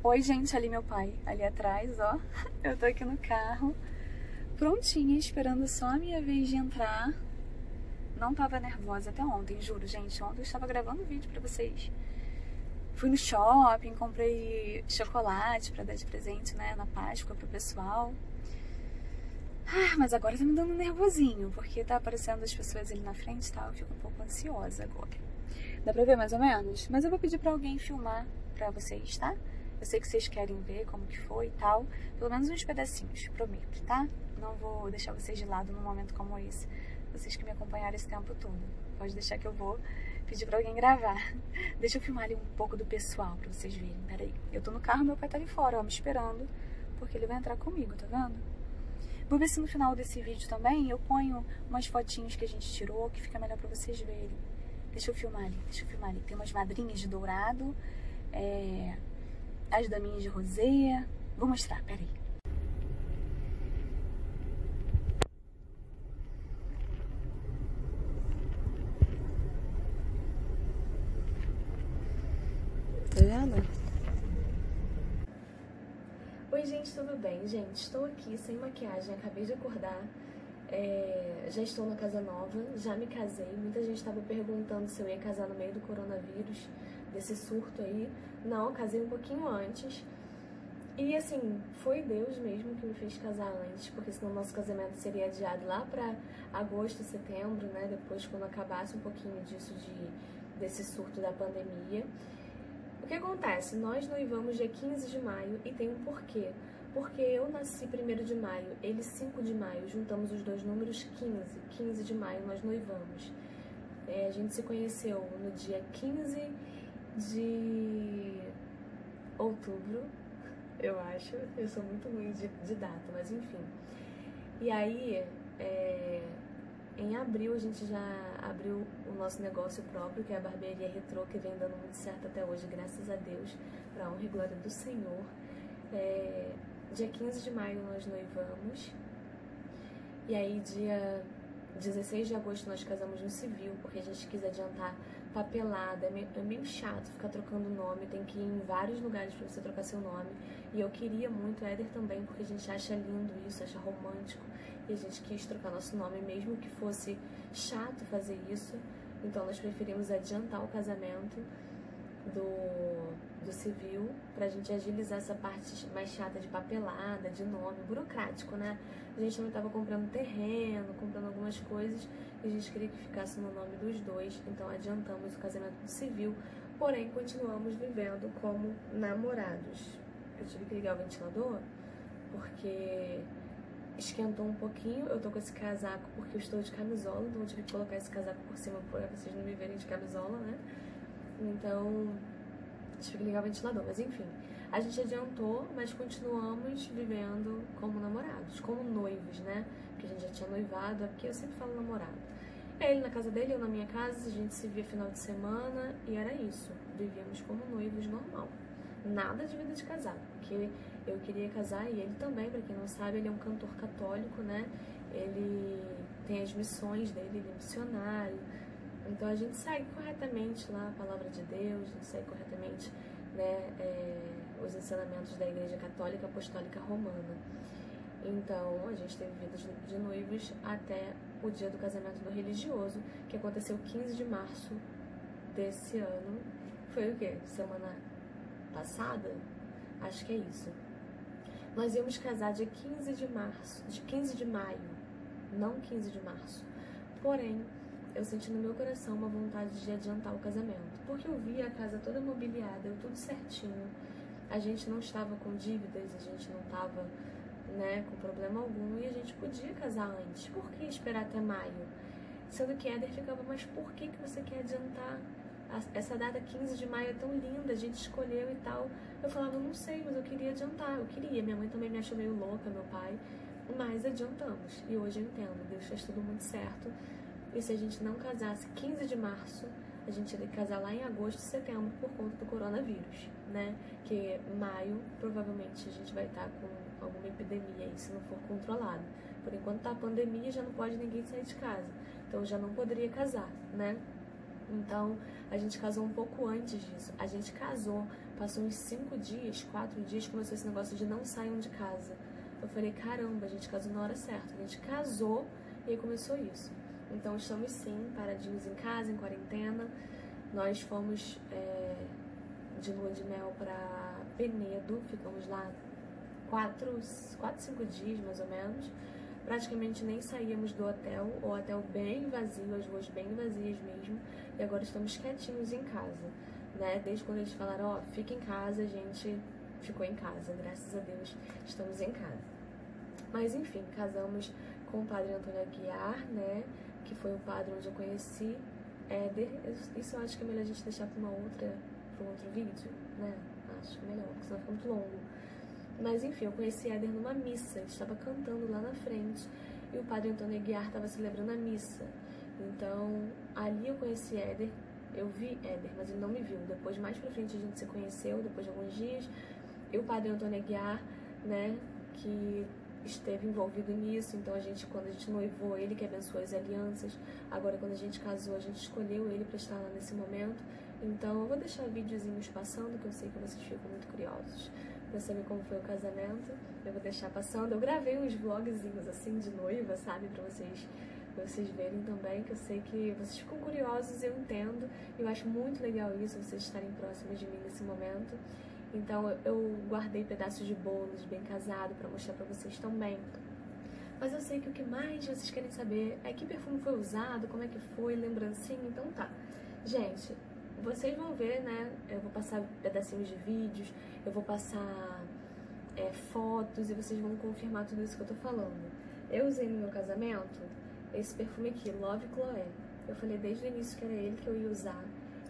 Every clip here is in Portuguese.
Oi, gente, ali meu pai, ali atrás, ó. Eu tô aqui no carro, prontinha, esperando só a minha vez de entrar. Não tava nervosa até ontem, juro, gente. Ontem eu estava gravando vídeo pra vocês. Fui no shopping, comprei chocolate pra dar de presente, né, na Páscoa pro pessoal. Ah, mas agora tá me dando nervosinho, porque tá aparecendo as pessoas ali na frente e tal. Eu fico um pouco ansiosa agora. Dá pra ver mais ou menos? Mas eu vou pedir pra alguém filmar pra vocês, tá? Eu sei que vocês querem ver como que foi e tal. Pelo menos uns pedacinhos, prometo, tá? Não vou deixar vocês de lado num momento como esse. Vocês que me acompanharam esse tempo todo. Pode deixar que eu vou pedir pra alguém gravar. Deixa eu filmar ali um pouco do pessoal pra vocês verem. Peraí. Eu tô no carro, meu pai tá ali fora, ó, me esperando. Porque ele vai entrar comigo, tá vendo? Vou ver se no final desse vídeo também eu ponho umas fotinhos que a gente tirou, que fica melhor pra vocês verem. Deixa eu filmar ali, deixa eu filmar ali. Tem umas madrinhas de dourado, é, as daminhas de rosé. Vou mostrar, peraí. Tá vendo? Oi, gente, tudo bem? Gente, estou aqui sem maquiagem, acabei de acordar. É, já estou na casa nova, já me casei. Muita gente estava perguntando se eu ia casar no meio do coronavírus, desse surto aí. Não, casei um pouquinho antes. E assim, foi Deus mesmo que me fez casar antes, porque senão nosso casamento seria adiado lá para agosto, setembro, né? Depois, quando acabasse um pouquinho disso, de, desse surto da pandemia. O que acontece? Nós noivamos dia 15 de maio e tem um porquê. Porque eu nasci 1 de maio, ele 5 de maio, juntamos os dois números 15. 15 de maio nós noivamos. É, a gente se conheceu no dia 15 de outubro, eu acho. Eu sou muito ruim de, de data, mas enfim. E aí, é, em abril, a gente já abriu o nosso negócio próprio, que é a Barbearia Retrô, que vem dando muito certo até hoje, graças a Deus, para honra e glória do Senhor. É, dia 15 de maio nós noivamos. E aí, dia 16 de agosto, nós casamos no civil, porque a gente quis adiantar papelada. É meio, é meio chato ficar trocando nome, tem que ir em vários lugares para você trocar seu nome. E eu queria muito, Éder também, porque a gente acha lindo isso, acha romântico. E a gente quis trocar nosso nome, mesmo que fosse chato fazer isso. Então nós preferimos adiantar o casamento do, do civil pra gente agilizar essa parte mais chata de papelada, de nome, burocrático, né? A gente não estava comprando terreno, comprando algumas coisas e a gente queria que ficasse no nome dos dois, então adiantamos o casamento do civil, porém continuamos vivendo como namorados. Eu tive que ligar o ventilador porque esquentou um pouquinho. Eu tô com esse casaco porque eu estou de camisola, então eu tive que colocar esse casaco por cima pra vocês não me verem de camisola, né? Então, tive que ligar o ventilador. Mas enfim, a gente adiantou, mas continuamos vivendo como namorados, como noivos, né? Porque a gente já tinha noivado, é porque eu sempre falo namorado. Ele na casa dele, eu na minha casa, a gente se via final de semana e era isso. Vivíamos como noivos normal. Nada de vida de casado, porque eu queria casar e ele também, para quem não sabe, ele é um cantor católico, né? Ele tem as missões dele, ele é missionário. Então a gente segue corretamente lá a palavra de Deus, a gente segue corretamente né, é, os ensinamentos da Igreja Católica Apostólica Romana. Então a gente teve vida de noivos até o dia do casamento do religioso, que aconteceu 15 de março desse ano. Foi o quê? Semana passada? Acho que é isso. Nós íamos casar dia 15 de março, de 15 de maio, não 15 de março. Porém, eu senti no meu coração uma vontade de adiantar o casamento, porque eu via a casa toda mobiliada, eu tudo certinho. A gente não estava com dívidas, a gente não estava, né, com problema algum e a gente podia casar antes. Por que esperar até maio? Sendo que Éder ficava, mas por que, que você quer adiantar? essa data 15 de maio é tão linda, a gente escolheu e tal. Eu falava, não sei, mas eu queria adiantar, eu queria. Minha mãe também me achou meio louca, meu pai, mas adiantamos. E hoje eu entendo, Deus fez tudo muito certo. E se a gente não casasse 15 de março, a gente ia casar lá em agosto, setembro, por conta do coronavírus, né? Que maio, provavelmente, a gente vai estar com alguma epidemia aí, se não for controlado. Por enquanto tá a pandemia, já não pode ninguém sair de casa. Então já não poderia casar, né? Então, a gente casou um pouco antes disso. A gente casou, passou uns cinco dias, quatro dias, começou esse negócio de não saiam de casa. Eu falei, caramba, a gente casou na hora certa. A gente casou e aí começou isso. Então, estamos sim, paradinhos em casa, em quarentena. Nós fomos é, de lua de mel para Penedo, ficamos lá quatro, quatro, cinco dias mais ou menos. Praticamente nem saíamos do hotel, o hotel bem vazio, as ruas bem vazias mesmo. E agora estamos quietinhos em casa, né? Desde quando eles falaram, ó, oh, fica em casa, a gente ficou em casa, graças a Deus estamos em casa. Mas enfim, casamos com o padre Antônio Aguiar, né? Que foi o padre onde eu conheci Éder. Isso eu acho que é melhor a gente deixar para uma outra, para um outro vídeo, né? Acho é melhor, porque senão fica muito longo. Mas enfim, eu conheci Éder numa missa, ele estava cantando lá na frente e o padre Antônio Aguiar estava celebrando a missa. Então, ali eu conheci Éder, eu vi Éder, mas ele não me viu. Depois, mais pra frente, a gente se conheceu, depois de alguns dias. E o padre Antônio Aguiar, né, que esteve envolvido nisso, então a gente, quando a gente noivou, ele que abençoou as alianças. Agora, quando a gente casou, a gente escolheu ele para estar lá nesse momento. Então, eu vou deixar videozinhos passando, que eu sei que vocês ficam muito curiosos pra saber como foi o casamento. Eu vou deixar passando. Eu gravei uns vlogzinhos assim de noiva, sabe? Pra vocês, vocês verem também, que eu sei que vocês ficam curiosos, eu entendo. Eu acho muito legal isso, vocês estarem próximos de mim nesse momento. Então eu guardei pedaços de bolos bem casado para mostrar para vocês também. Mas eu sei que o que mais vocês querem saber é que perfume foi usado, como é que foi, lembrancinha, então tá. Gente, vocês vão ver, né? Eu vou passar pedacinhos de vídeos, eu vou passar é, fotos e vocês vão confirmar tudo isso que eu tô falando. Eu usei no meu casamento esse perfume aqui, Love Chloé. Eu falei desde o início que era ele que eu ia usar.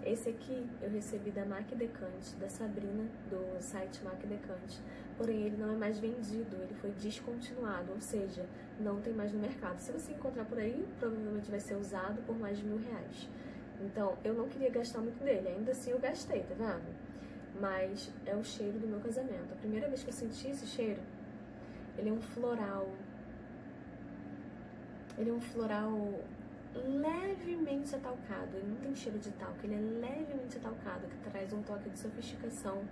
Esse aqui eu recebi da Mac Decante, da Sabrina, do site Mac Decante. Porém, ele não é mais vendido, ele foi descontinuado, ou seja, não tem mais no mercado. Se você encontrar por aí, provavelmente vai ser usado por mais de mil reais. Então, eu não queria gastar muito nele, ainda assim eu gastei, tá vendo? Mas é o cheiro do meu casamento. A primeira vez que eu senti esse cheiro, ele é um floral. Ele é um floral levemente atalcado. Ele não tem cheiro de talco, ele é levemente atalcado, que traz um toque de sofisticação,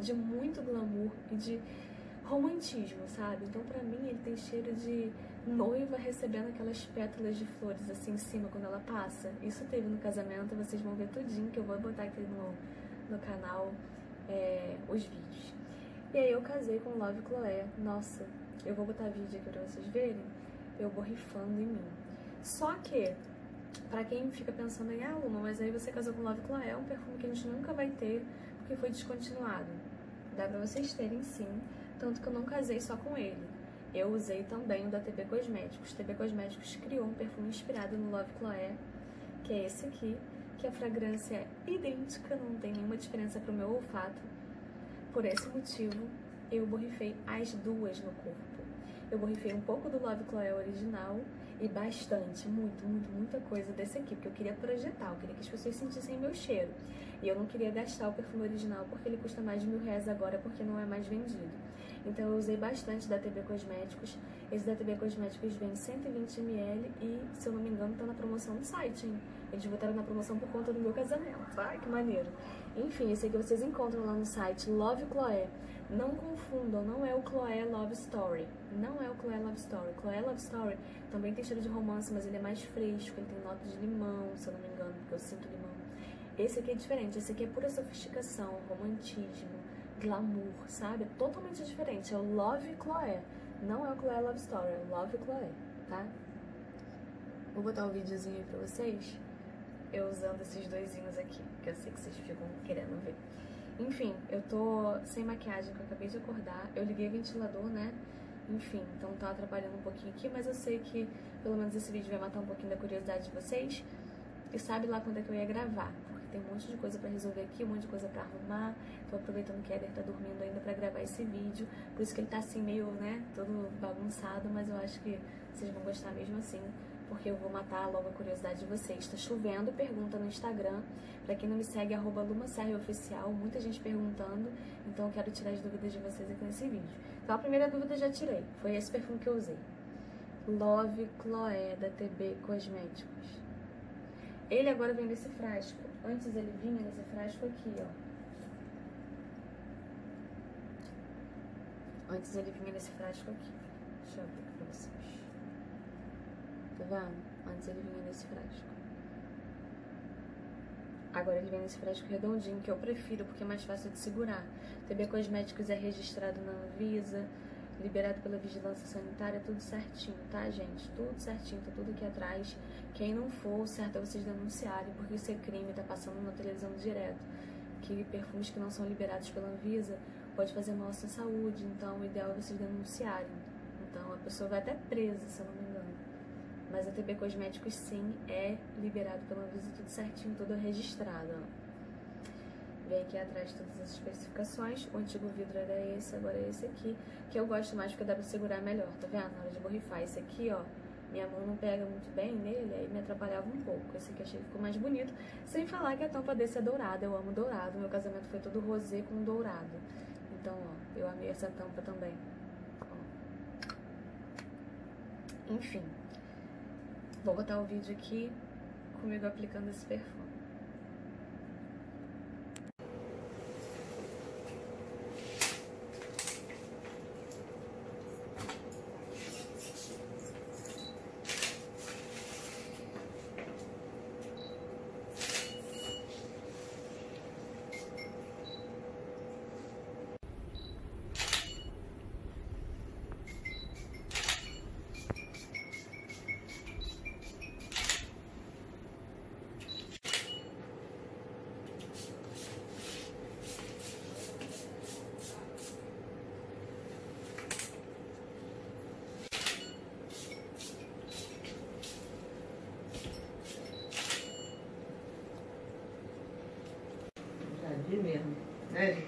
de muito glamour e de romantismo, sabe? Então, pra mim, ele tem cheiro de noiva recebendo aquelas pétalas de flores assim em cima quando ela passa. Isso teve no casamento, vocês vão ver tudinho, que eu vou botar aqui no, no canal é, os vídeos. E aí eu casei com Love Chloé. Nossa, eu vou botar vídeo aqui pra vocês verem, eu borrifando em mim. Só que, pra quem fica pensando em, ah, Luma, mas aí você casou com Love Chloé, é um perfume que a gente nunca vai ter, porque foi descontinuado. Dá pra vocês terem sim, tanto que eu não casei só com ele. Eu usei também o da TB Cosméticos. TB Cosméticos criou um perfume inspirado no Love Chloé, que é esse aqui, que a fragrância é idêntica, não tem nenhuma diferença pro meu olfato. Por esse motivo, eu borrifei as duas no corpo. Eu borrifei um pouco do Love Chloé original e bastante, muito, muito, muita coisa desse aqui, porque eu queria projetar, eu queria que as pessoas sentissem meu cheiro. E eu não queria gastar o perfume original porque ele custa mais de mil reais agora, porque não é mais vendido. Então eu usei bastante da TB Cosméticos. Esse da TB Cosméticos vem 120ml e, se eu não me engano, tá na promoção no site, hein? Eles botaram na promoção por conta do meu casamento. Ai, que maneiro. Enfim, esse aqui vocês encontram lá no site Love Chloé. Não confundam, não é o Chloé Love Story. Não é o Chloé Love Story. Chloé Love Story também tem cheiro de romance, mas ele é mais fresco, ele tem nota de limão, se eu não me engano, porque eu sinto limão. Esse aqui é diferente, esse aqui é pura sofisticação, romantismo, glamour, sabe? É totalmente diferente. É o Love Chloé. Não é o Chloé Love Story, é o Love Chloé, tá? Vou botar um videozinho aí pra vocês, eu usando esses doisinhos aqui, que eu sei que vocês ficam querendo ver. Enfim, eu tô sem maquiagem, que eu acabei de acordar. Eu liguei o ventilador, né? Enfim, então tá atrapalhando um pouquinho aqui, mas eu sei que pelo menos esse vídeo vai matar um pouquinho da curiosidade de vocês. E sabe lá quando é que eu ia gravar, porque tem um monte de coisa pra resolver aqui, um monte de coisa pra arrumar. Tô aproveitando que Eder tá dormindo ainda pra gravar esse vídeo, por isso que ele tá assim meio, né, todo bagunçado, mas eu acho que vocês vão gostar mesmo assim porque eu vou matar logo a curiosidade de vocês. Está chovendo, pergunta no Instagram. Para quem não me segue, arroba Oficial, muita gente perguntando, então eu quero tirar as dúvidas de vocês aqui nesse vídeo. Então a primeira dúvida eu já tirei, foi esse perfume que eu usei. Love Chloé, da TB Cosméticos. Ele agora vem nesse frasco. Antes ele vinha nesse frasco aqui, ó. Antes ele vinha nesse frasco aqui. Deixa eu abrir aqui pra vocês. Tá vendo? Antes ele vinha nesse frasco. Agora ele vem nesse frasco redondinho, que eu prefiro porque é mais fácil de segurar. TB Cosméticos é registrado na Anvisa, liberado pela Vigilância Sanitária, tudo certinho, tá, gente? Tudo certinho, tá tudo aqui atrás. Quem não for, certo é vocês denunciarem, porque isso é crime, tá passando na televisão direto. Que perfumes que não são liberados pela Anvisa pode fazer mal à sua saúde, então o ideal é vocês denunciarem. Então a pessoa vai até presa, se eu não me. Mas a TB Cosméticos sim é liberado pela Anvisa tudo certinho, tudo registrado. Vem aqui atrás todas as especificações. O antigo vidro era esse, agora é esse aqui, que eu gosto mais porque dá pra segurar melhor, tá vendo? Na hora de borrifar. Esse aqui, ó, minha mão não pega muito bem nele, aí me atrapalhava um pouco. Esse aqui achei que ficou mais bonito. Sem falar que a tampa desse é dourada, eu amo dourado. Meu casamento foi todo rosé com dourado. Então, ó, eu amei essa tampa também. Ó. Enfim, vou botar o vídeo aqui comigo aplicando esse perfume. Ali mesmo, né? gente?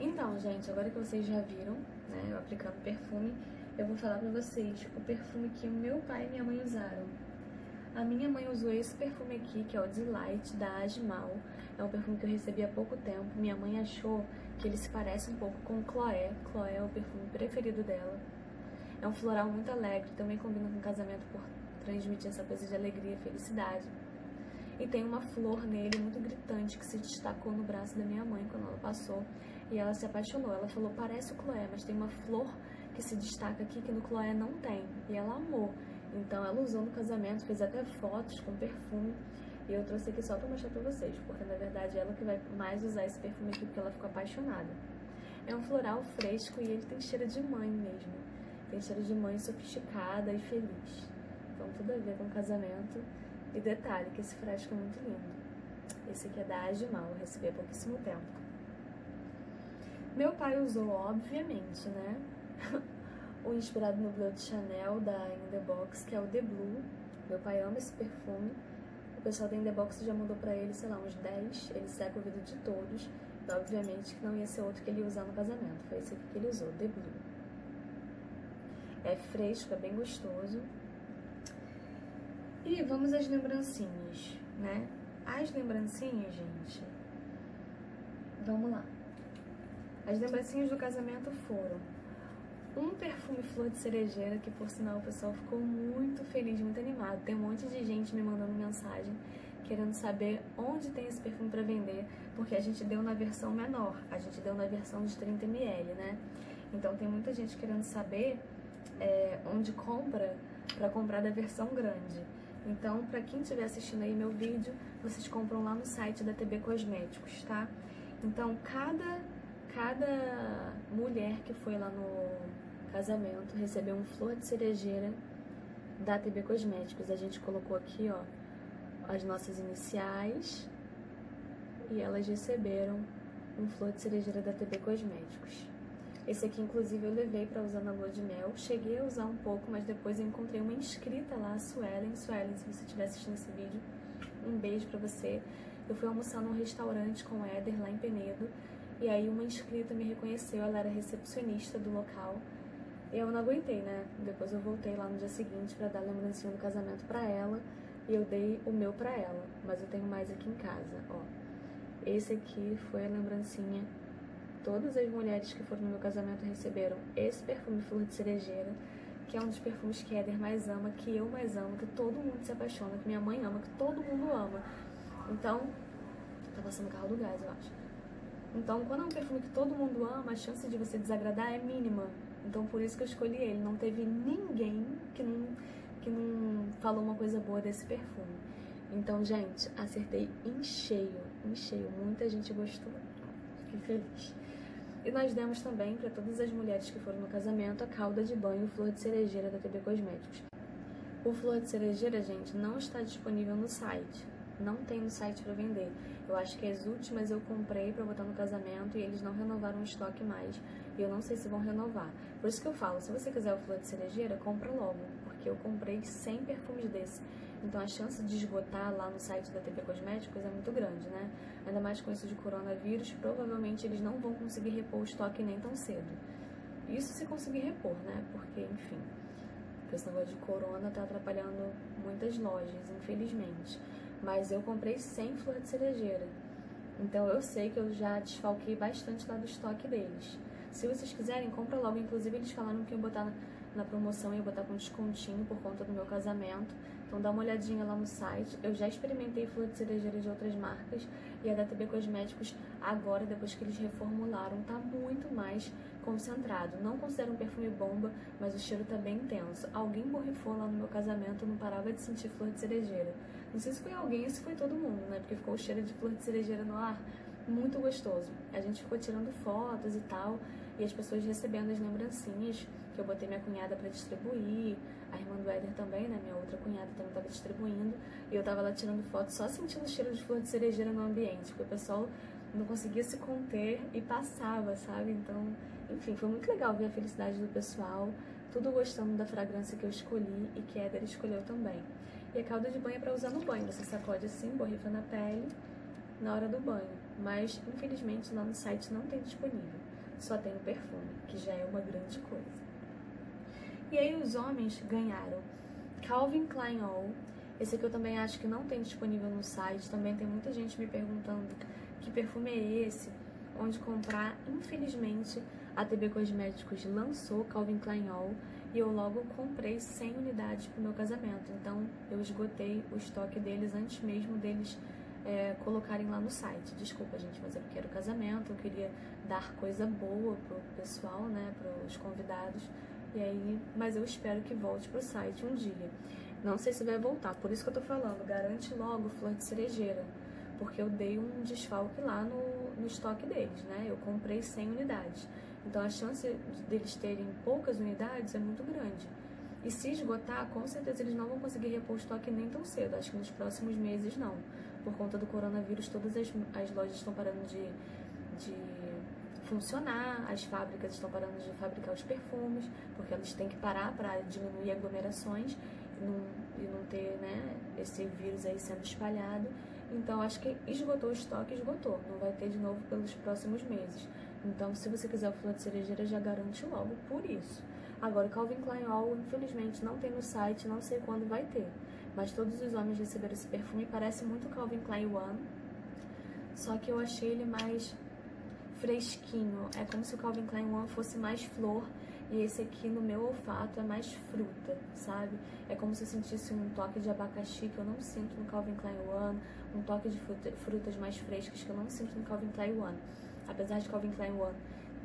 Então, gente, agora que vocês já viram, né, eu aplicando perfume, eu vou falar pra vocês o perfume que o meu pai e minha mãe usaram. A minha mãe usou esse perfume aqui, que é o Delight, da Ajmal. É um perfume que eu recebi há pouco tempo. Minha mãe achou que ele se parece um pouco com Chloé. Chloé é o perfume preferido dela. É um floral muito alegre, também combina com o casamento por transmitir essa coisa de alegria e felicidade. E tem uma flor nele muito gritante que se destacou no braço da minha mãe quando ela passou. E ela se apaixonou. Ela falou: parece o Chloé, mas tem uma flor que se destaca aqui que no Chloé não tem. E ela amou. Então ela usou no casamento, fez até fotos com perfume. E eu trouxe aqui só pra mostrar pra vocês, porque na verdade ela que vai mais usar esse perfume aqui porque ela ficou apaixonada. É um floral fresco e ele tem cheiro de mãe mesmo. Tem cheiro de mãe sofisticada e feliz. Então tudo a ver com casamento. E detalhe, que esse frasco é muito lindo. Esse aqui é da Agimal, eu recebi há pouquíssimo tempo. Meu pai usou, obviamente, né? o inspirado no Blood Chanel da In The Box, que é o The Blue. Meu pai ama esse perfume. O pessoal da In The Box já mandou pra ele, sei lá, uns 10. Ele seca o vidro de todos. E, obviamente que não ia ser outro que ele ia usar no casamento. Foi esse aqui que ele usou, The Blue. É fresco, é bem gostoso. E vamos às lembrancinhas, né? As lembrancinhas, gente. Vamos lá. As lembrancinhas do casamento foram um perfume flor de cerejeira, que por sinal o pessoal ficou muito feliz, muito animado. Tem um monte de gente me mandando mensagem querendo saber onde tem esse perfume para vender, porque a gente deu na versão menor, a gente deu na versão de 30ml, né? Então tem muita gente querendo saber é, onde compra para comprar da versão grande. Então, para quem estiver assistindo aí meu vídeo, vocês compram lá no site da TB Cosméticos, tá? Então, cada, cada mulher que foi lá no casamento recebeu um flor de cerejeira da TB Cosméticos. A gente colocou aqui, ó, as nossas iniciais e elas receberam um flor de cerejeira da TB Cosméticos. Esse aqui, inclusive, eu levei para usar na lua de mel. Cheguei a usar um pouco, mas depois eu encontrei uma inscrita lá, a Suelen. Suelen, se você estiver assistindo esse vídeo, um beijo para você. Eu fui almoçar num restaurante com o Éder, lá em Penedo. E aí uma inscrita me reconheceu, ela era recepcionista do local. E eu não aguentei, né? Depois eu voltei lá no dia seguinte para dar lembrancinha do casamento para ela. E eu dei o meu para ela. Mas eu tenho mais aqui em casa, ó. Esse aqui foi a lembrancinha todas as mulheres que foram no meu casamento receberam esse perfume Flor de Cerejeira, que é um dos perfumes que Éder mais ama, que eu mais amo, que todo mundo se apaixona, que minha mãe ama, que todo mundo ama. Então, tá passando carro do gás, eu acho. Então, quando é um perfume que todo mundo ama, a chance de você desagradar é mínima. Então, por isso que eu escolhi ele. Não teve ninguém que não, que não falou uma coisa boa desse perfume. Então, gente, acertei em cheio, em cheio. Muita gente gostou. Fiquei feliz. E nós demos também para todas as mulheres que foram no casamento a calda de banho Flor de Cerejeira da TB Cosméticos. O Flor de Cerejeira, gente, não está disponível no site. Não tem no site para vender. Eu acho que as últimas eu comprei para botar no casamento e eles não renovaram o estoque mais. E eu não sei se vão renovar. Por isso que eu falo, se você quiser o flor de cerejeira, compra logo. Porque eu comprei 100 perfumes desse. Então a chance de esgotar lá no site da TP Cosméticos é muito grande, né? Ainda mais com isso de coronavírus, provavelmente eles não vão conseguir repor o estoque nem tão cedo. Isso se conseguir repor, né? Porque, enfim, esse negócio de corona tá atrapalhando muitas lojas, infelizmente. Mas eu comprei 100 flor de cerejeira. Então eu sei que eu já desfalquei bastante lá do estoque deles. Se vocês quiserem, compra logo. Inclusive eles falaram que ia botar na promoção, ia botar com descontinho por conta do meu casamento. Então dá uma olhadinha lá no site. Eu já experimentei flor de cerejeira de outras marcas e a da TB Cosméticos agora, depois que eles reformularam, tá muito mais concentrado. Não considero um perfume bomba, mas o cheiro tá bem intenso. Alguém borrifou lá no meu casamento, não parava de sentir flor de cerejeira. Não sei se foi alguém ou se foi todo mundo, né? Porque ficou o cheiro de flor de cerejeira no ar. Muito gostoso. A gente ficou tirando fotos e tal, e as pessoas recebendo as lembrancinhas, que eu botei minha cunhada para distribuir, a irmã do Éder também, né? Minha outra cunhada também estava distribuindo, e eu tava lá tirando fotos só sentindo o cheiro de flor de cerejeira no ambiente, porque o pessoal não conseguia se conter e passava, sabe? Então, enfim, foi muito legal ver a felicidade do pessoal, tudo gostando da fragrância que eu escolhi e que Éder escolheu também. E a calda de banho é para usar no banho. Você sacode assim, borrifa na pele na hora do banho. Mas, infelizmente, lá no site não tem disponível. Só tem o perfume, que já é uma grande coisa. E aí os homens ganharam Calvin Klein All. Esse aqui eu também acho que não tem disponível no site. Também tem muita gente me perguntando que perfume é esse, onde comprar. Infelizmente, a TB Cosméticos lançou Calvin Klein All e eu logo comprei 100 unidades para o meu casamento. Então eu esgotei o estoque deles antes mesmo deles é, colocarem lá no site. Desculpa, gente, mas é porque era o casamento, eu queria dar coisa boa pro pessoal, né, para os convidados. E aí, mas eu espero que volte pro site um dia. Não sei se vai voltar, por isso que eu tô falando, garante logo flor de cerejeira, porque eu dei um desfalque lá no, no estoque deles, né? Eu comprei 100 unidades. Então a chance deles terem poucas unidades é muito grande. E se esgotar, com certeza eles não vão conseguir repor o estoque nem tão cedo. Acho que nos próximos meses não. Por conta do coronavírus, todas as, as lojas estão parando de, de funcionar, as fábricas estão parando de fabricar os perfumes, porque elas têm que parar para diminuir aglomerações e não, e não ter né, esse vírus aí sendo espalhado. Então acho que esgotou o estoque, esgotou. Não vai ter de novo pelos próximos meses. Então, se você quiser o flor de cerejeira, já garante logo por isso. Agora, Calvin Klein All, infelizmente, não tem no site, não sei quando vai ter. Mas todos os homens receberam esse perfume, parece muito Calvin Klein One. Só que eu achei ele mais fresquinho. É como se o Calvin Klein One fosse mais flor e esse aqui no meu olfato é mais fruta, sabe? É como se eu sentisse um toque de abacaxi que eu não sinto no Calvin Klein One, um toque de frutas mais frescas que eu não sinto no Calvin Klein One apesar de Calvin Klein One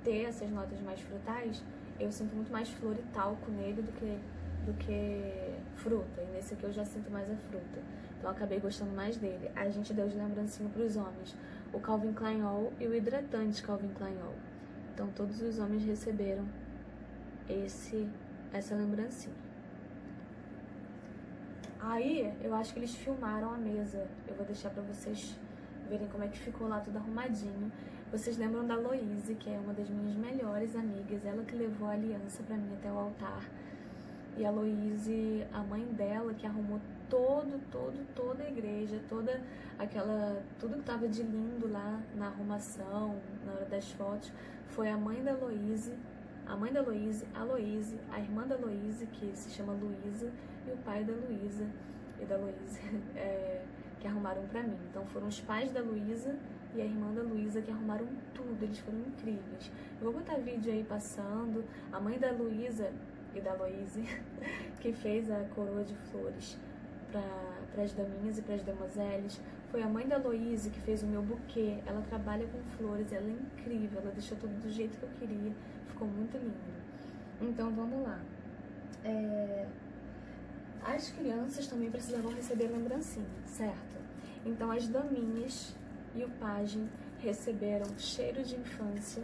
ter essas notas mais frutais, eu sinto muito mais flor e talco nele do que, do que fruta. E nesse aqui eu já sinto mais a fruta. Então acabei gostando mais dele. A gente deu de lembrancinha para os homens o Calvin Klein All e o hidratante Calvin Klein All. Então todos os homens receberam esse essa lembrancinha. Aí eu acho que eles filmaram a mesa. Eu vou deixar para vocês verem como é que ficou lá tudo arrumadinho. Vocês lembram da Loise, que é uma das minhas melhores amigas, ela que levou a aliança para mim até o altar. E a Loise, a mãe dela, que arrumou todo, todo, toda a igreja, toda aquela, tudo que tava de lindo lá na arrumação, na hora das fotos, foi a mãe da Loise, a mãe da Loise, a Loise, a irmã da Loise, que se chama Luísa, e o pai da Luísa e da Loise, é, que arrumaram para mim. Então foram os pais da Luísa e a irmã da Luísa que arrumaram tudo, eles foram incríveis. Eu vou botar vídeo aí passando. A mãe da Luísa e da Loise, que fez a coroa de flores para as daminhas e para as demoiselles. Foi a mãe da Loise que fez o meu buquê. Ela trabalha com flores, ela é incrível, ela deixou tudo do jeito que eu queria. Ficou muito lindo. Então vamos lá. É... As crianças também precisavam receber lembrancinha, certo? Então as daminhas e o pajem receberam cheiro de infância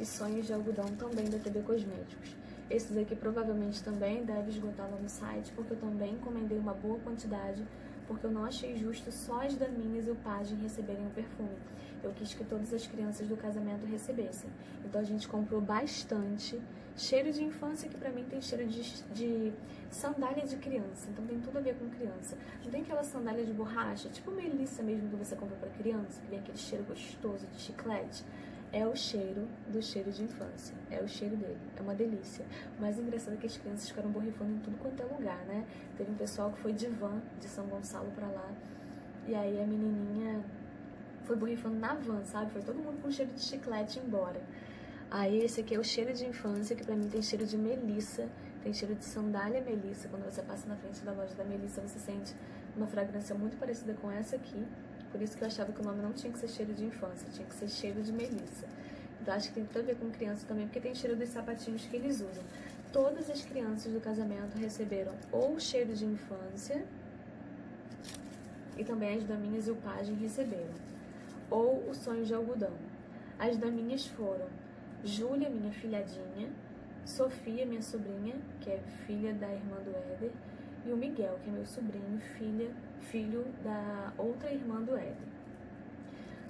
e sonhos de algodão também da TB Cosméticos. Esses aqui provavelmente também deve esgotar lá no site, porque eu também encomendei uma boa quantidade, porque eu não achei justo só as daminhas e o pajem receberem o perfume. Eu quis que todas as crianças do casamento recebessem. Então a gente comprou bastante cheiro de infância, que pra mim tem cheiro de, de sandália de criança. Então tem tudo a ver com criança. Não tem aquela sandália de borracha, tipo melissa mesmo que você compra pra criança, que vem aquele cheiro gostoso de chiclete. É o cheiro do cheiro de infância. É o cheiro dele. É uma delícia. O mais engraçado é que as crianças ficaram borrifando em tudo quanto é lugar, né? Teve um pessoal que foi de van de São Gonçalo pra lá. E aí a menininha foi borrifando na van, sabe? Foi todo mundo com cheiro de chiclete embora. Aí esse aqui é o cheiro de infância, que pra mim tem cheiro de melissa, tem cheiro de sandália melissa. Quando você passa na frente da loja da melissa, você sente uma fragrância muito parecida com essa aqui. Por isso que eu achava que o nome não tinha que ser cheiro de infância, tinha que ser cheiro de melissa. Então acho que tem tudo a ver com criança também, porque tem cheiro dos sapatinhos que eles usam. Todas as crianças do casamento receberam ou cheiro de infância, e também as daminhas e o pajem receberam, ou o sonho de algodão. As daminhas foram Júlia, minha filhadinha, Sofia, minha sobrinha, que é filha da irmã do Éder, e o Miguel, que é meu sobrinho, filha, filho da outra irmã do Éder.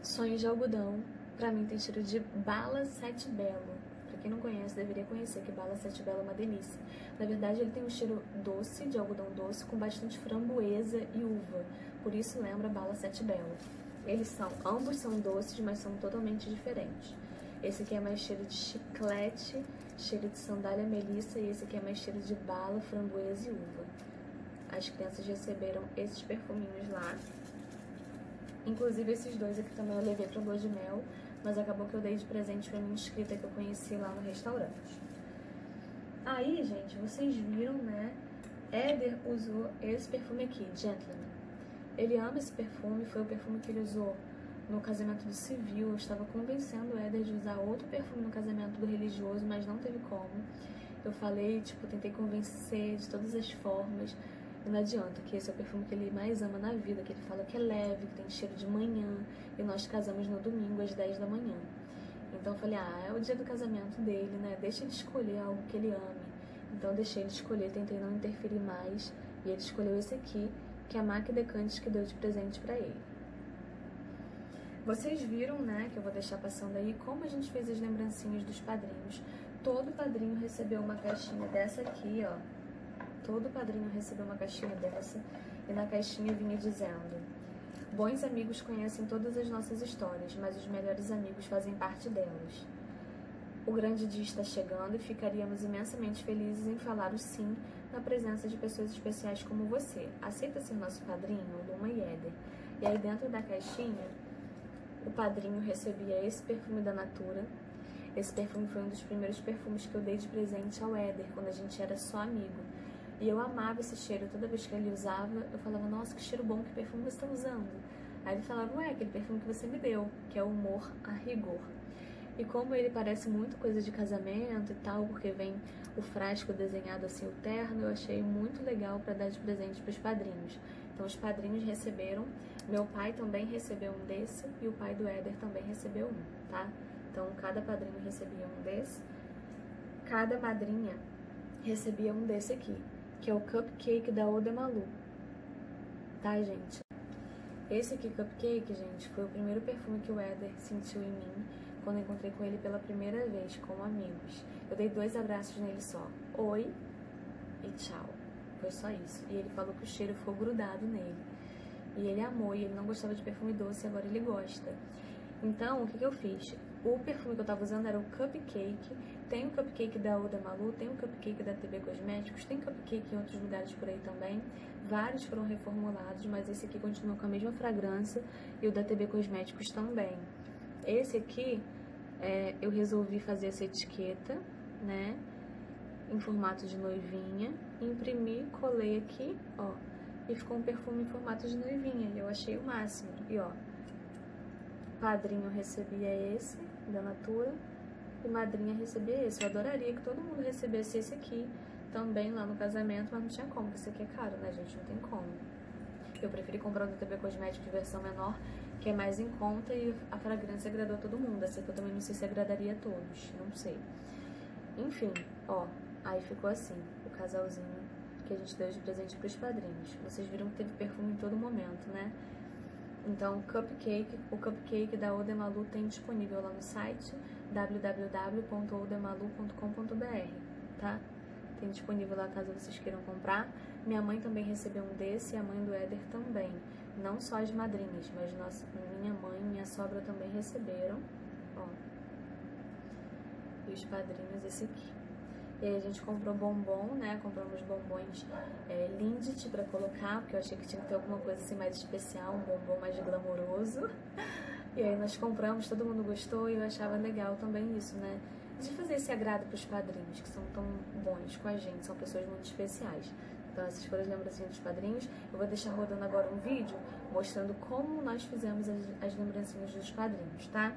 Sonhos de algodão, pra mim tem cheiro de bala sete belo. Pra quem não conhece, deveria conhecer que bala sete belo é uma delícia. Na verdade, ele tem um cheiro doce, de algodão doce, com bastante framboesa e uva. Por isso lembra bala sete belo. Eles são, ambos são doces, mas são totalmente diferentes. Esse aqui é mais cheiro de chiclete, cheiro de sandália melissa e esse aqui é mais cheiro de bala, framboesa e uva. As crianças receberam esses perfuminhos lá. Inclusive esses dois aqui também eu levei para lua de mel, mas acabou que eu dei de presente pra minha inscrita que eu conheci lá no restaurante. Aí, gente, vocês viram, né? Éder usou esse perfume aqui, Gentleman. Ele ama esse perfume, foi o perfume que ele usou no casamento do civil, eu estava convencendo o Éder de usar outro perfume no casamento do religioso, mas não teve como. Eu falei, tipo, tentei convencer de todas as formas, não adianta, que esse é o perfume que ele mais ama na vida, que ele fala que é leve, que tem cheiro de manhã, e nós casamos no domingo às 10 da manhã. Então eu falei, ah, é o dia do casamento dele, né? Deixa ele escolher algo que ele ame. Então eu deixei ele escolher, tentei não interferir mais, e ele escolheu esse aqui, que é a Mac Decantes que deu de presente para ele. Vocês viram, né, que eu vou deixar passando aí, como a gente fez as lembrancinhas dos padrinhos. Todo padrinho recebeu uma caixinha dessa aqui, ó. Todo padrinho recebeu uma caixinha dessa. E na caixinha vinha dizendo: Bons amigos conhecem todas as nossas histórias, mas os melhores amigos fazem parte delas. O grande dia está chegando e ficaríamos imensamente felizes em falar o sim na presença de pessoas especiais como você. Aceita ser nosso padrinho, Luma e Éder. E aí dentro da caixinha o padrinho recebia esse perfume da Natura. Esse perfume foi um dos primeiros perfumes que eu dei de presente ao Éder, quando a gente era só amigo. E eu amava esse cheiro. Toda vez que ele usava, eu falava, nossa, que cheiro bom, que perfume você está usando? Aí ele falava, ué, aquele perfume que você me deu, que é o Humor a Rigor. E como ele parece muito coisa de casamento e tal, porque vem o frasco desenhado assim, o terno, eu achei muito legal para dar de presente para os padrinhos. Então os padrinhos receberam, meu pai também recebeu um desse e o pai do Éder também recebeu um, tá? Então cada padrinho recebia um desse, cada madrinha recebia um desse aqui, que é o cupcake da Ode Malu, tá, gente? Esse aqui, cupcake, gente, foi o primeiro perfume que o Éder sentiu em mim quando encontrei com ele pela primeira vez, como amigos. Eu dei dois abraços nele só. Oi e tchau. Foi só isso. E ele falou que o cheiro ficou grudado nele. E ele amou, e ele não gostava de perfume doce, e agora ele gosta. Então, o que, que eu fiz? O perfume que eu tava usando era o Cupcake tem o cupcake da Oda Malu, tem o cupcake da TB Cosméticos, tem cupcake em outros lugares por aí também. Vários foram reformulados, mas esse aqui continua com a mesma fragrância e o da TB Cosméticos também. Esse aqui, é, eu resolvi fazer essa etiqueta, né? Em formato de noivinha. Imprimi, colei aqui, ó. E ficou um perfume em formato de noivinha. E eu achei o máximo. E ó, padrinho recebia esse, da Natura. E madrinha recebia esse. Eu adoraria que todo mundo recebesse esse aqui também lá no casamento, mas não tinha como, porque esse aqui é caro, né, gente? Não tem como. Eu preferi comprar o do TB Cosméticos de versão menor, que é mais em conta e a fragrância agradou todo mundo. Essa aqui eu também não sei se agradaria a todos, não sei. Enfim, ó, aí ficou assim, o casalzinho que a gente deu de presente pros padrinhos. Vocês viram que teve perfume em todo momento, né? Então, cupcake, o cupcake da Odemalu tem disponível lá no site www.odemalu.com.br, tá? Tem disponível lá caso vocês queiram comprar. Minha mãe também recebeu um desse e a mãe do Éder também. Não só as madrinhas, mas nossa, minha mãe e minha sogra também receberam. Ó. E os padrinhos esse aqui. E aí a gente comprou bombom, né? Compramos bombons é, Lindt pra colocar, porque eu achei que tinha que ter alguma coisa assim mais especial, um bombom mais glamouroso. E aí nós compramos, todo mundo gostou e eu achava legal também isso, né? De fazer esse agrado pros padrinhos, que são tão bons com a gente, são pessoas muito especiais. Então essas foram as lembrancinhas dos padrinhos. Eu vou deixar rodando agora um vídeo mostrando como nós fizemos as, as lembrancinhas dos padrinhos, tá?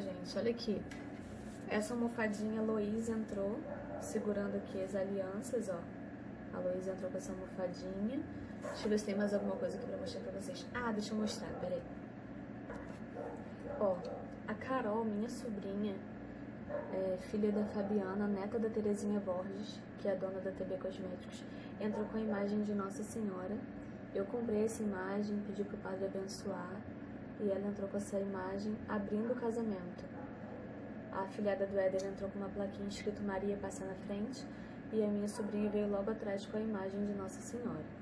Gente. Olha aqui. Essa almofadinha, Loís entrou segurando aqui as alianças, ó. A Loís entrou com essa almofadinha. Deixa eu ver se tem mais alguma coisa aqui pra mostrar pra vocês. Ah, deixa eu mostrar, peraí. Ó, a Carol, minha sobrinha, é, filha da Fabiana, neta da Terezinha Borges, que é dona da TB Cosméticos, entrou com a imagem de Nossa Senhora. Eu comprei essa imagem, pedi pro padre abençoar e ela entrou com essa imagem abrindo o casamento. A filhada do Éder entrou com uma plaquinha escrito Maria passa na frente e a minha sobrinha veio logo atrás com a imagem de Nossa Senhora.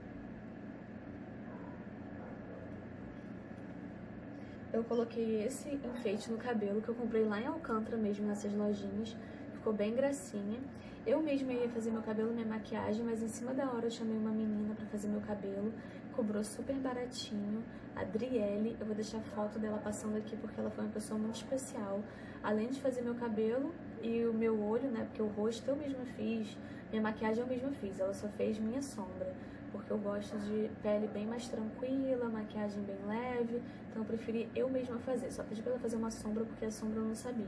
Eu coloquei esse enfeite no cabelo que eu comprei lá em Alcântara mesmo, nessas lojinhas. Ficou bem gracinha. Eu mesma ia fazer meu cabelo, minha maquiagem, mas em cima da hora eu chamei uma menina para fazer meu cabelo. Cobrou super baratinho. A Adriele, eu vou deixar foto dela passando aqui porque ela foi uma pessoa muito especial. Além de fazer meu cabelo e o meu olho, né? Porque o rosto eu mesma fiz, minha maquiagem eu mesma fiz. Ela só fez minha sombra porque eu gosto de pele bem mais tranquila, maquiagem bem leve, então eu preferi eu mesma fazer. Só pedi pra ela fazer uma sombra porque a sombra eu não sabia.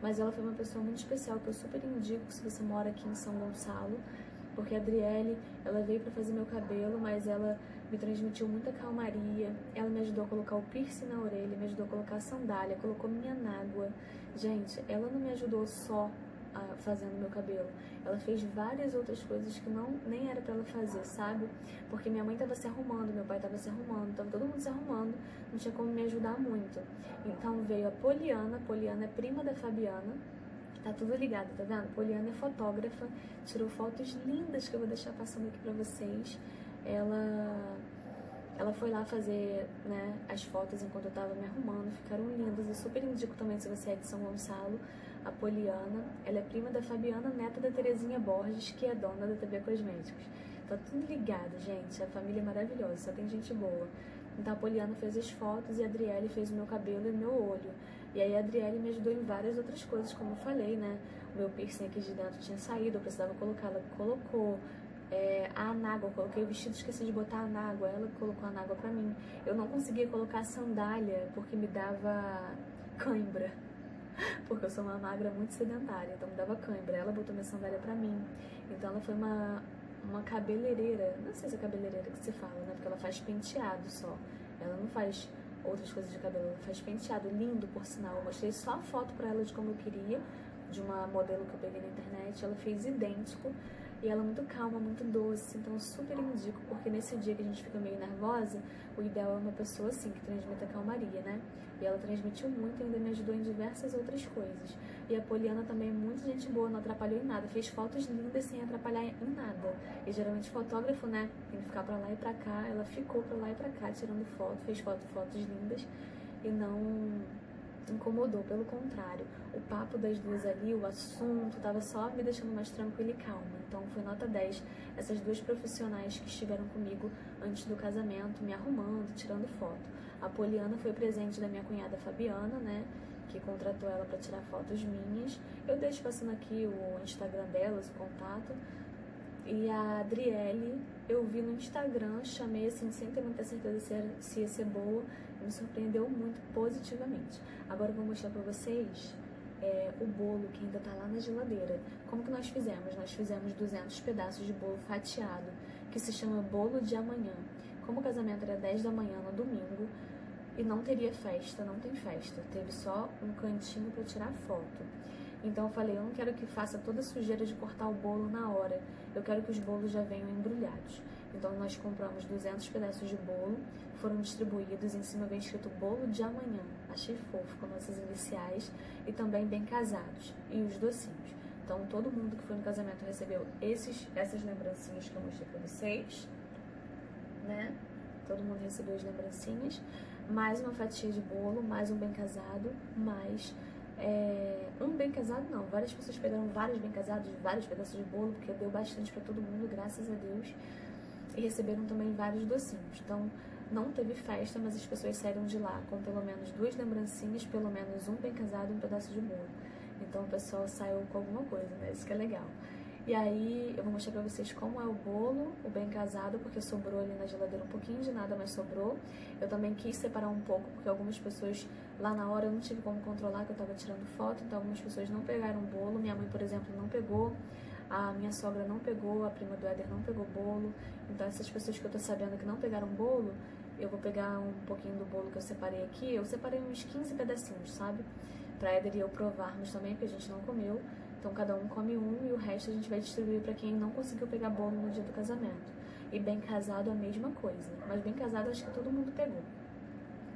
Mas ela foi uma pessoa muito especial que eu super indico se você mora aqui em São Gonçalo, porque a Adriele, ela veio para fazer meu cabelo, mas ela me transmitiu muita calmaria. Ela me ajudou a colocar o piercing na orelha, me ajudou a colocar a sandália, colocou minha nágua. Gente, ela não me ajudou só a, fazendo meu cabelo. Ela fez várias outras coisas que não nem era para ela fazer, sabe? Porque minha mãe tava se arrumando, meu pai tava se arrumando, tava todo mundo se arrumando, não tinha como me ajudar muito. Então veio a Poliana, Poliana é prima da Fabiana. Tá tudo ligado, tá vendo? Poliana é fotógrafa, tirou fotos lindas que eu vou deixar passando aqui pra vocês. Ela ela foi lá fazer né, as fotos enquanto eu tava me arrumando, ficaram lindas. Eu super indico também se você é de São Gonçalo a Poliana. Ela é prima da Fabiana, neta da Terezinha Borges, que é dona da TV Cosméticos. Tá tudo ligado, gente. A família é maravilhosa, só tem gente boa. Então a Poliana fez as fotos e a Adriele fez o meu cabelo e o meu olho. E aí a Adriele me ajudou em várias outras coisas, como eu falei, né? O meu piercing aqui de dentro tinha saído, eu precisava colocar, ela colocou. É, a anágua, eu coloquei o vestido, esqueci de botar a anágua, ela colocou a anágua pra mim. Eu não conseguia colocar sandália porque me dava cãibra porque eu sou uma magra muito sedentária, então me dava cãibra. Ela botou minha sandália pra mim. Então ela foi uma, uma cabeleireira, não sei se é cabeleireira que se fala, né? Porque ela faz penteado só. Ela não faz outras coisas de cabelo, ela faz penteado lindo, por sinal. Eu mostrei só a foto pra ela de como eu queria, de uma modelo que eu peguei na internet. Ela fez idêntico. E ela é muito calma, muito doce, então eu super indico, porque nesse dia que a gente fica meio nervosa, o ideal é uma pessoa assim, que transmita calmaria, né? E ela transmitiu muito e ainda me ajudou em diversas outras coisas. E a Poliana também é muito gente boa, não atrapalhou em nada, fez fotos lindas sem atrapalhar em nada. E geralmente fotógrafo, né, tem que ficar pra lá e pra cá, ela ficou pra lá e pra cá tirando foto, fez foto, fotos lindas e não incomodou, pelo contrário. O papo das duas ali, o assunto, tava só me deixando mais tranquila e calma. Então foi nota 10 essas duas profissionais que estiveram comigo antes do casamento, me arrumando, tirando foto. A Poliana foi presente da minha cunhada Fabiana, né? Que contratou ela para tirar fotos minhas. Eu deixo passando aqui o Instagram delas, o contato. E a Adriele, eu vi no Instagram, chamei assim, sem ter muita certeza se, era, se ia ser boa, me surpreendeu muito positivamente. Agora eu vou mostrar pra vocês é, o bolo que ainda tá lá na geladeira. Como que nós fizemos? Nós fizemos 200 pedaços de bolo fatiado, que se chama bolo de amanhã. Como o casamento era 10 da manhã no domingo, e não teria festa, não tem festa, teve só um cantinho para tirar foto. Então eu falei, eu não quero que faça toda a sujeira de cortar o bolo na hora. Eu quero que os bolos já venham embrulhados. Então nós compramos 200 pedaços de bolo, foram distribuídos, em cima vem escrito bolo de amanhã. Achei fofo com nossas iniciais e também bem casados. E os docinhos. Então todo mundo que foi no casamento recebeu esses, essas lembrancinhas que eu mostrei pra vocês, né? Todo mundo recebeu as lembrancinhas, mais uma fatia de bolo, mais um bem casado, mais é, um bem casado não, várias pessoas pegaram vários bem casados, vários pedaços de bolo, porque deu bastante para todo mundo, graças a Deus. Receberam também vários docinhos. Então, não teve festa, mas as pessoas saíram de lá com pelo menos duas lembrancinhas, pelo menos um bem casado e um pedaço de bolo. Então o pessoal saiu com alguma coisa, né? Isso que é legal. E aí eu vou mostrar pra vocês como é o bolo, o bem casado, porque sobrou ali na geladeira um pouquinho de nada, mas sobrou. Eu também quis separar um pouco, porque algumas pessoas lá na hora eu não tive como controlar, que eu tava tirando foto, então algumas pessoas não pegaram o bolo. Minha mãe, por exemplo, não pegou. A minha sogra não pegou, a prima do Éder não pegou bolo. Então essas pessoas que eu tô sabendo que não pegaram bolo, eu vou pegar um pouquinho do bolo que eu separei aqui. Eu separei uns 15 pedacinhos, sabe? Pra Éder e eu provarmos também, porque a gente não comeu. Então cada um come um e o resto a gente vai distribuir para quem não conseguiu pegar bolo no dia do casamento. E bem casado a mesma coisa, mas bem casado acho que todo mundo pegou.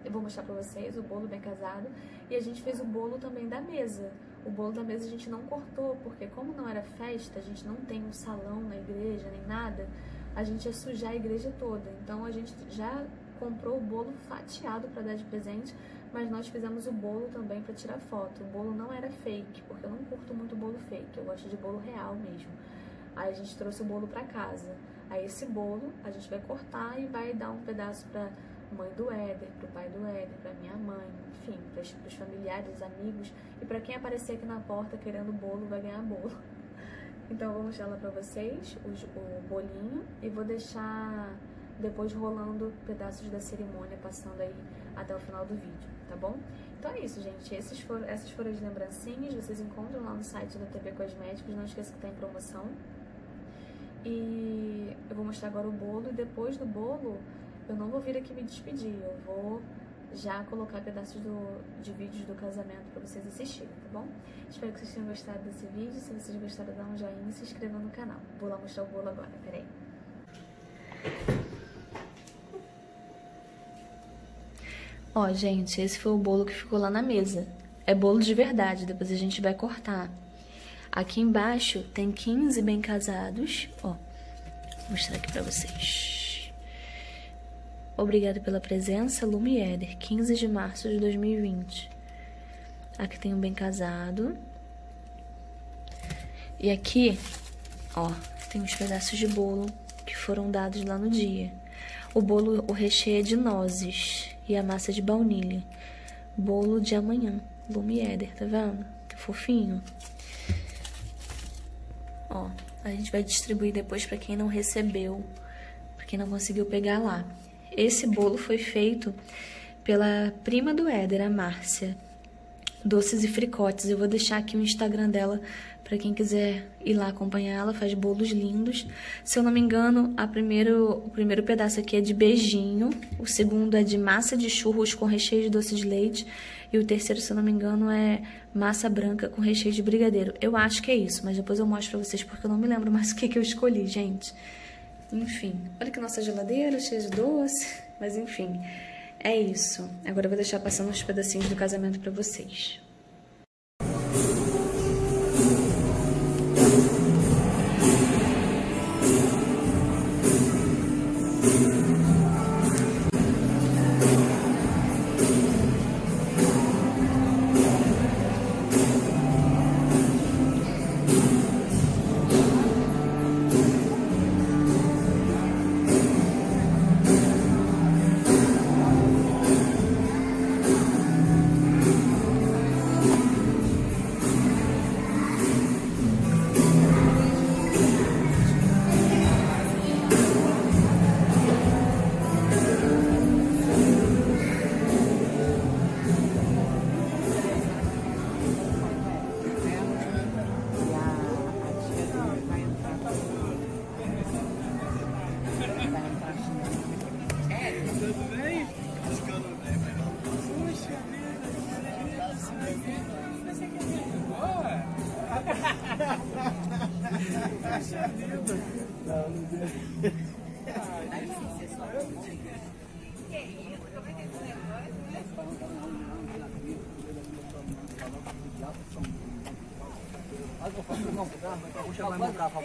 Eu vou mostrar para vocês o bolo bem casado e a gente fez o bolo também da mesa. O bolo da mesa a gente não cortou, porque como não era festa, a gente não tem um salão na igreja nem nada, a gente ia sujar a igreja toda. Então a gente já comprou o bolo fatiado para dar de presente, mas nós fizemos o bolo também para tirar foto. O bolo não era fake, porque eu não curto muito bolo fake, eu gosto de bolo real mesmo. Aí a gente trouxe o bolo para casa. Aí esse bolo a gente vai cortar e vai dar um pedaço para mãe do Éder, pro pai do Éder, para minha mãe, enfim, para os familiares, amigos e para quem aparecer aqui na porta querendo bolo vai ganhar bolo. Então eu vou mostrar lá para vocês o, o bolinho e vou deixar depois rolando pedaços da cerimônia passando aí até o final do vídeo tá bom? Então é isso, gente. Esses foram, essas foram as lembrancinhas. Vocês encontram lá no site da TV Cosméticos. Não esqueça que tá em promoção. E eu vou mostrar agora o bolo. E depois do bolo, eu não vou vir aqui me despedir. Eu vou já colocar pedaços do, de vídeos do casamento para vocês assistirem, tá bom? Espero que vocês tenham gostado desse vídeo. Se vocês gostaram, dá um joinha e se inscreva no canal. Vou lá mostrar o bolo agora, peraí. Ó, gente, esse foi o bolo que ficou lá na mesa. É bolo de verdade, depois a gente vai cortar. Aqui embaixo tem 15 bem casados. Ó, vou mostrar aqui pra vocês. Obrigada pela presença, Lumiere, 15 de março de 2020. Aqui tem um bem casado. E aqui, ó, tem uns pedaços de bolo que foram dados lá no dia. O bolo, o recheio é de nozes e a massa de baunilha. Bolo de amanhã, Lumiere, tá vendo? Que fofinho. Ó, a gente vai distribuir depois para quem não recebeu, para quem não conseguiu pegar lá. Esse bolo foi feito pela prima do Éder, a Márcia. Doces e Fricotes. Eu vou deixar aqui o Instagram dela para quem quiser ir lá acompanhar ela, faz bolos lindos. Se eu não me engano, a primeiro, o primeiro pedaço aqui é de beijinho, o segundo é de massa de churros com recheio de doce de leite e o terceiro, se eu não me engano, é massa branca com recheio de brigadeiro. Eu acho que é isso, mas depois eu mostro para vocês porque eu não me lembro mais o que, que eu escolhi, gente. Enfim, olha que nossa geladeira cheia de doce, mas enfim, é isso. Agora eu vou deixar passando os pedacinhos do casamento para vocês.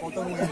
Chamar meu carro,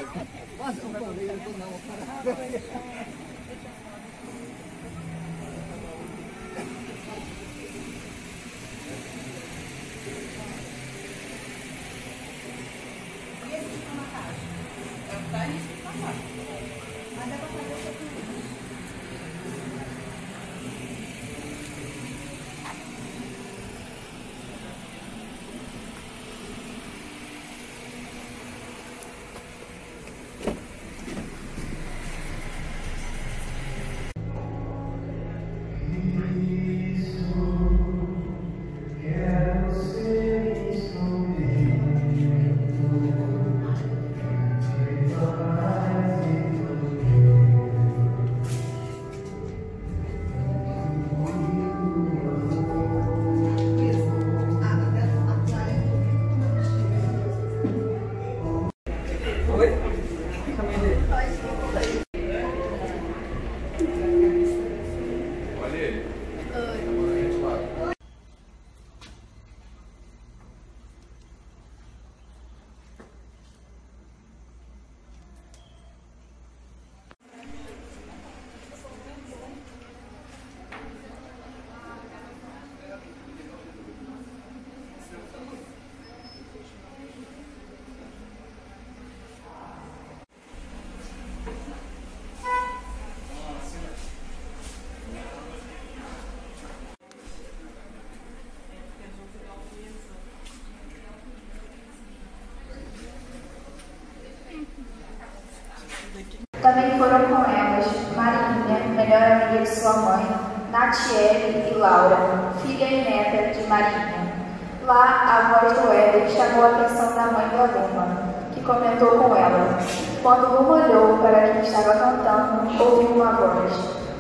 chamou a atenção da mãe da Luma, que comentou com ela. Quando Luma olhou para quem estava cantando, ouviu uma voz: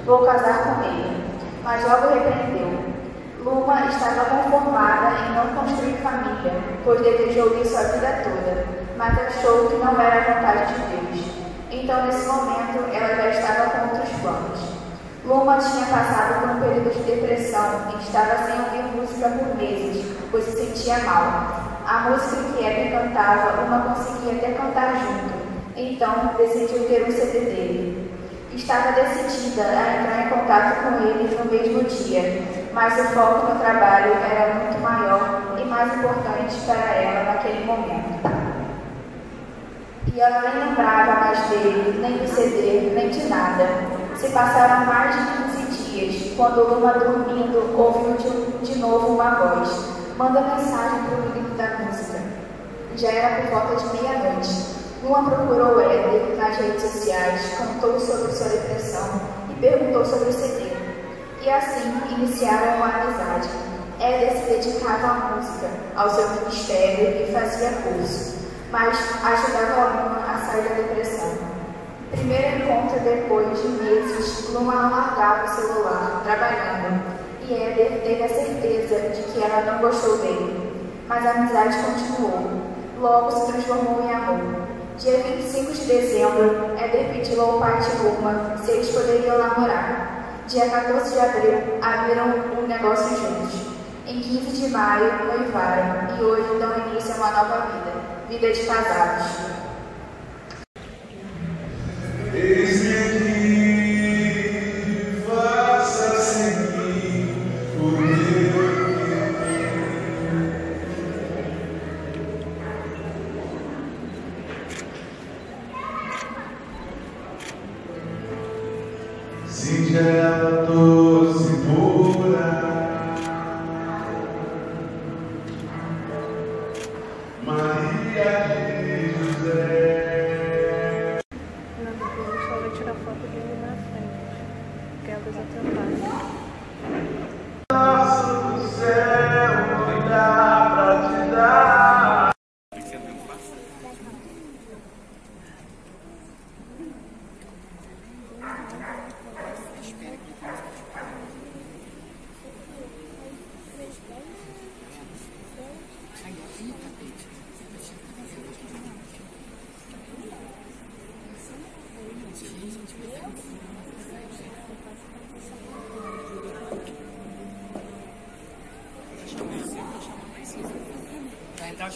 Vou casar com ele. Mas logo repreendeu. Luma estava conformada em não construir família, pois desejou isso a vida toda, mas achou que não era a vontade de Deus. Então, nesse momento, ela já estava com outros planos. Luma tinha passado por um período de depressão e estava sem ouvir música por meses, pois se sentia mal. A música que Hebe cantava, Luma conseguia até cantar junto. Então, decidiu ter um CD dele. Estava decidida a entrar em contato com ele no mesmo dia, mas o foco no trabalho era muito maior e mais importante para ela naquele momento. E ela nem lembrava mais dele, nem do CD, nem de nada. Se passaram mais de 15 dias, quando Luma, dormindo, ouviu de, de novo uma voz. Manda mensagem para o menino da música. Já era por volta de meia-noite. Luma procurou Éder nas redes sociais, contou sobre sua depressão e perguntou sobre o CD. E assim iniciaram uma amizade. Éder se dedicava à música, ao seu ministério e fazia curso, mas ajudava Luma a sair da depressão. Primeiro encontro depois de meses, Luma não largava o celular, trabalhando, e Éder teve a certeza de que ela não gostou dele. Mas a amizade continuou. Logo se transformou em amor. Dia 25 de dezembro, Éder pediu ao pai de Luma se eles poderiam namorar. Dia 14 de abril, abriram um negócio juntos. Em 15 de maio, noivaram e hoje dão início a uma nova vida, vida de casados. Eis-me aqui,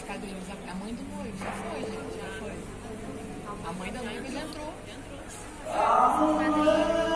Padrinhos. A mãe do noivo já foi, gente. Já foi. A mãe da noiva já entrou. Morena.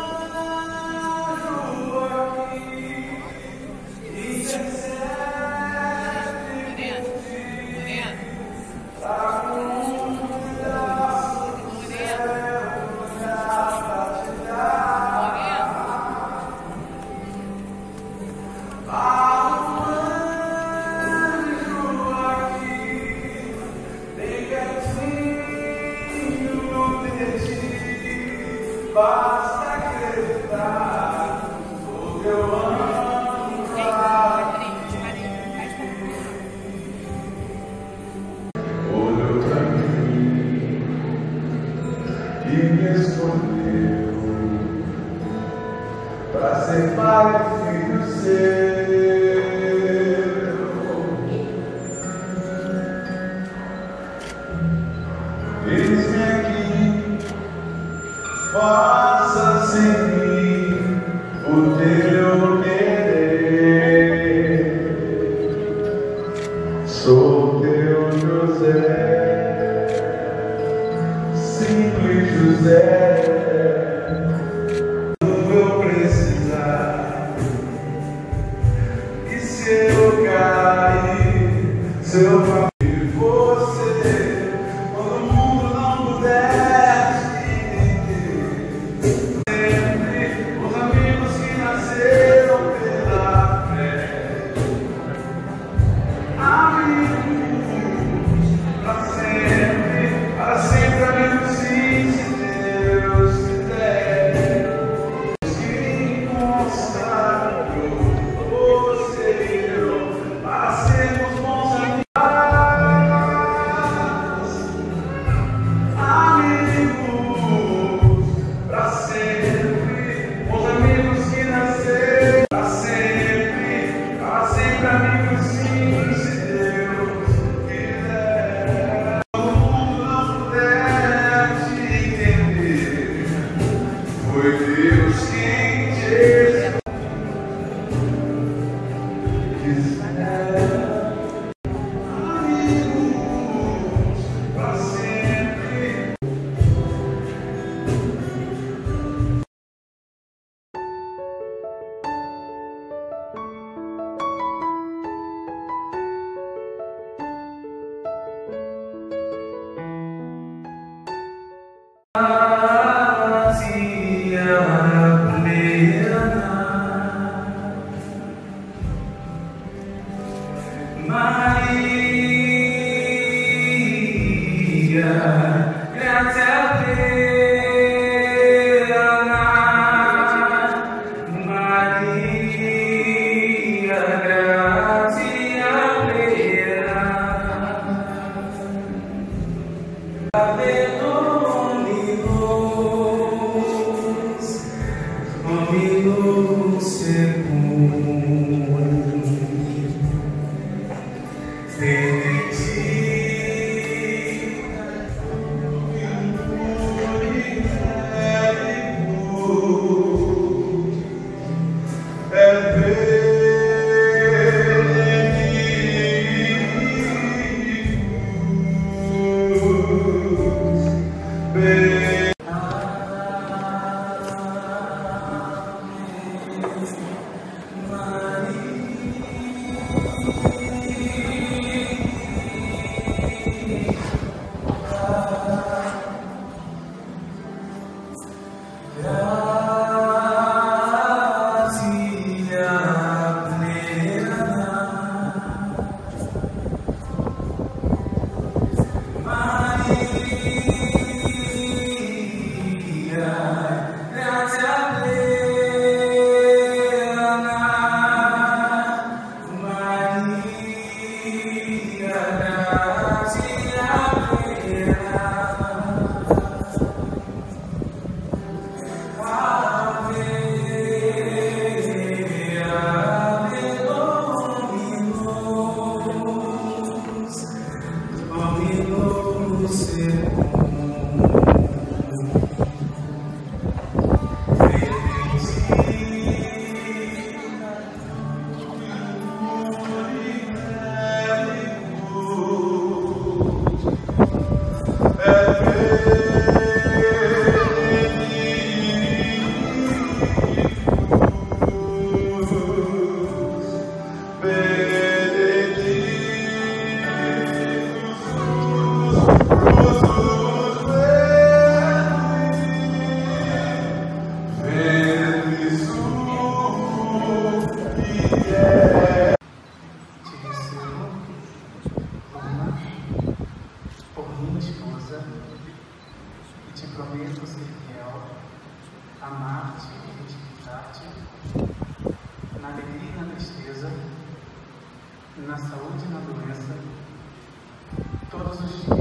Todos os dias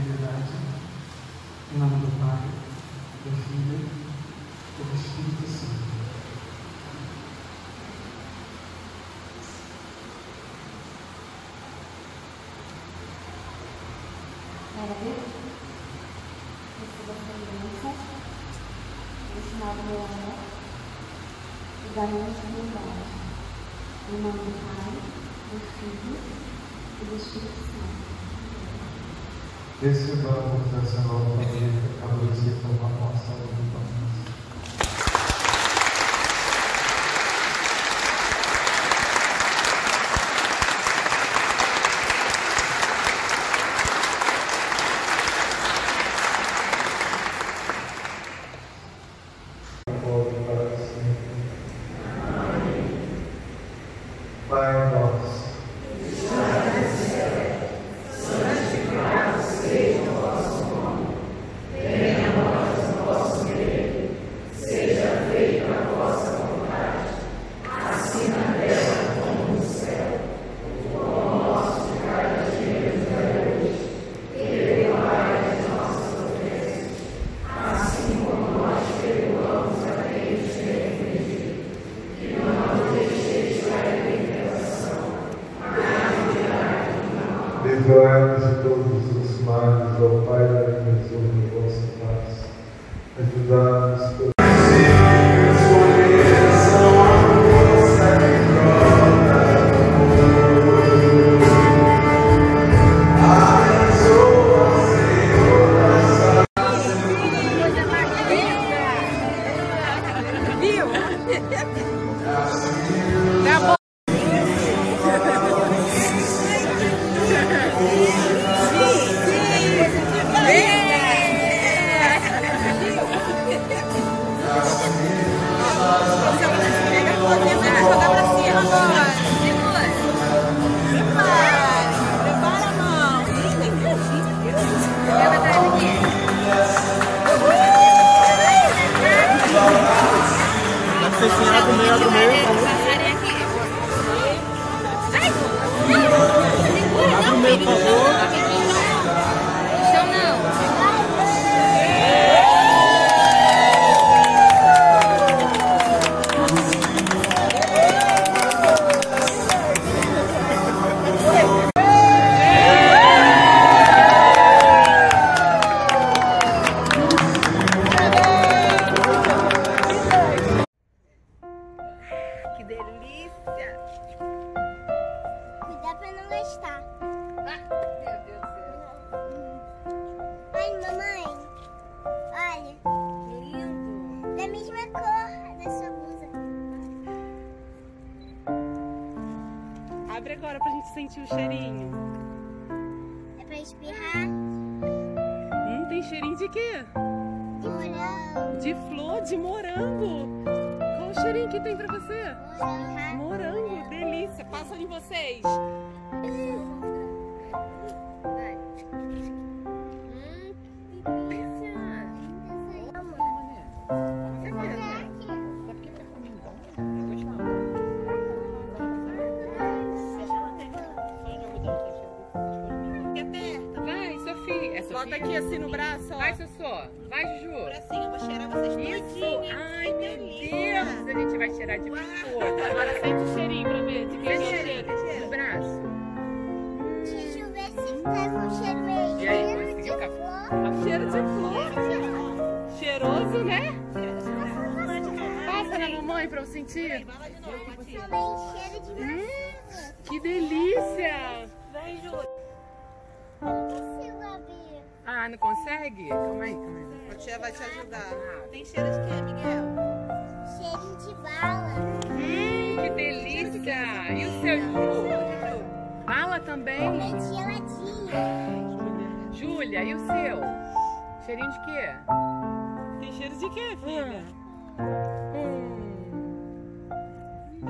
verdade. Em nome do Pai, do Filho e do Espírito Santo. Para ver, receba essa bênção, ensinar o meu amor e da minha humildade. Em nome do Pai, do Filho e do Espírito Santo. Recebamos essa nova vida, adorecer com a nossa vida. Sentir. Também cheiro de maçã. Que delícia. Vem, Júlia. Ah, não consegue? Calma aí, calma aí. A tia vai te ajudar. Tem cheiro de quê, Miguel? Cheirinho de bala. Hum, que delícia. E o seu, Ju? Bala também? Leite geladinho. Júlia, e o seu? Cheirinho de quê? Tem cheiro de quê, filha? Hum.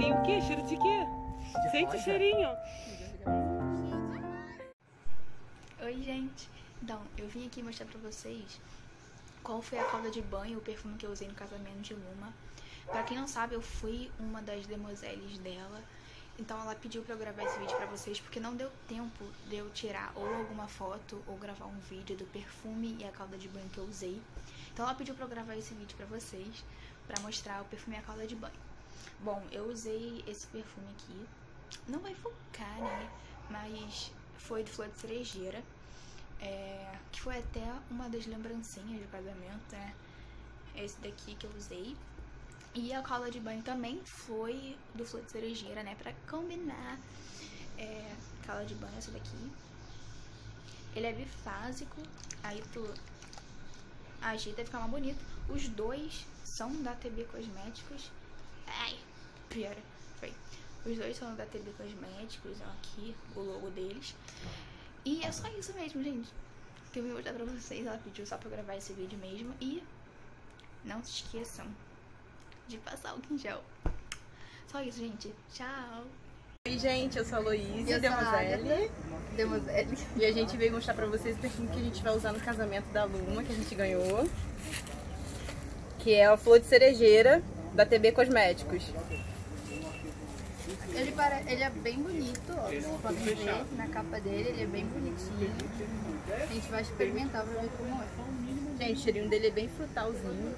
Tem o quê? Cheiro de quê? Sente o cheirinho. Oi, gente. Então, eu vim aqui mostrar pra vocês qual foi a calda de banho, o perfume que eu usei no casamento de Luma. Pra quem não sabe, eu fui uma das demoselles dela. Então ela pediu pra eu gravar esse vídeo pra vocês porque não deu tempo de eu tirar ou alguma foto ou gravar um vídeo do perfume e a calda de banho que eu usei. Então ela pediu pra eu gravar esse vídeo pra vocês, pra mostrar o perfume e a calda de banho. Bom, eu usei esse perfume aqui. Não vai focar, né? Mas foi de flor de cerejeira. É, que foi até uma das lembrancinhas do casamento, né? Esse daqui que eu usei. E a cola de banho também foi do flor de cerejeira, né? Pra combinar. É, cola de banho, essa daqui. Ele é bifásico, aí tu agita e fica mais bonito. Os dois são da TB Cosméticos. Ai, piora. Foi. Os dois são da TB Cosméticos, ó, aqui o logo deles. E é só isso mesmo, gente. Que eu vim mostrar pra vocês. Ela pediu só pra eu gravar esse vídeo mesmo. E não se esqueçam de passar o gel. Só isso, gente. Tchau. Oi, gente, eu sou a Luísa, Eu sou a Demoselle. Demoselle. E a gente veio mostrar pra vocês o perfume que a gente vai usar no casamento da Luma, que a gente ganhou. Que é a flor de cerejeira da TB Cosméticos. Ele, pare... ele é bem bonito, ó. Vocês podem ver na capa dele, ele é bem bonitinho. A gente vai experimentar pra ver como é. Gente, o cheirinho dele é bem frutalzinho.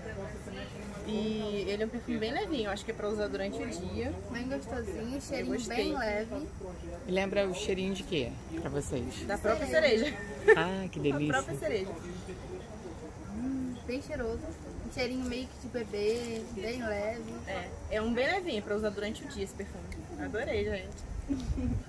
E ele é um perfume bem levinho, acho que é pra usar durante o dia. Bem gostosinho, cheirinho bem leve. Lembra o cheirinho de quê pra vocês? Da própria cereja. Ah, que delícia. própria cereja. Bem cheiroso. Cheirinho meio que de bebê, bem leve. É, é um bem levinho pra usar durante o dia esse perfume. Adorei, gente.